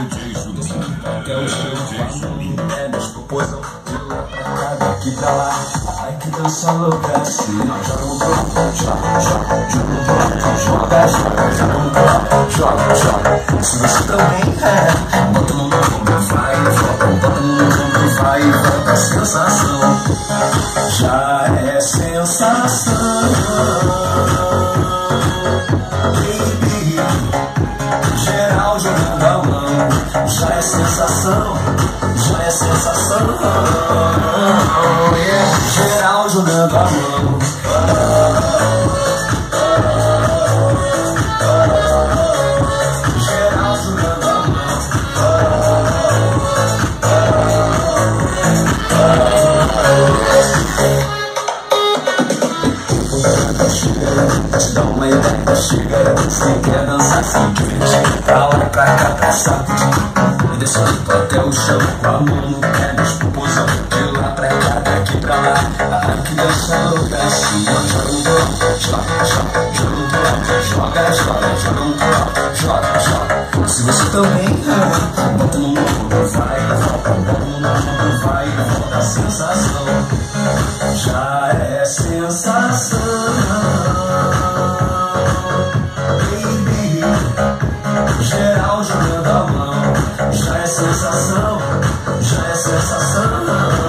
Até o chão, é nas proposão de lá pra cá, daqui pra lá. Ai que dança louca assim, nós joga um bloco, joga, joga, joga joga, joga, joga joga, joga. Se você também é, bota no mundo, vai e volta, bota no mundo, vai e volta, sensação. Já é sensação. Baby, geral jogando a mão, é sensação, já é sensação. Yeah. Geral jogando a mão. Geral jogando a mão. Te dá uma ideia, chega Você quer dançar, se divertir Pra lá, pra cá, pra sacudir E descendo até o chão Com a mão no pé, nos popozão De lá pra cá, daqui pra lá que dança louca Joga um bloco, joga, joga Joga joga, joga Joga joga, joga. Se você também ama Bota no mundo, vai volta Bota no mundo, vai volta A sensação. Já é sensação. Baby, geral jogando a mão sensação, já é sensação